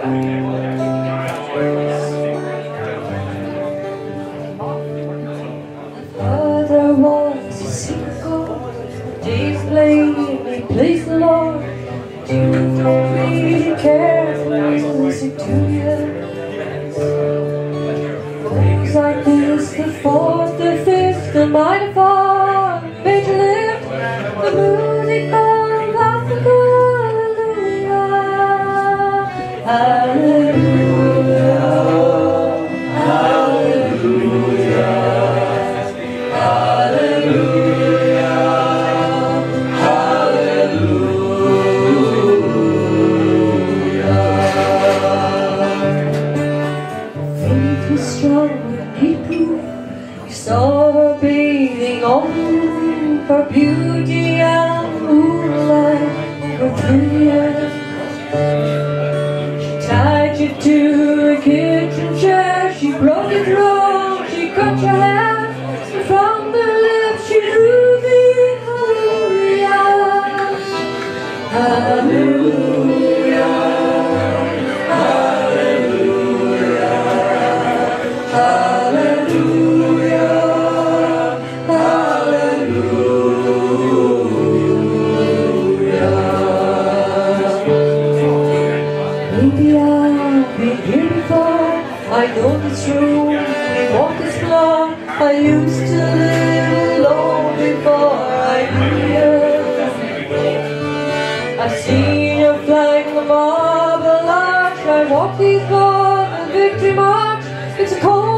Father was single James played me, please Lord. You don't really care her beauty and moonlight overthrew you. I've been here before. I know it's true. We walk this floor. I used to live alone before I you. I've seen you flying the marble arch. I walk these floors, the victory march. It's a cold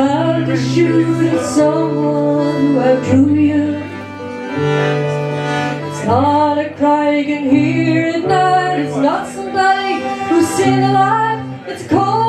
How to shoot at someone who I drew you It's not a cry you can hear at night. It's not somebody who's seen alive. It's cold.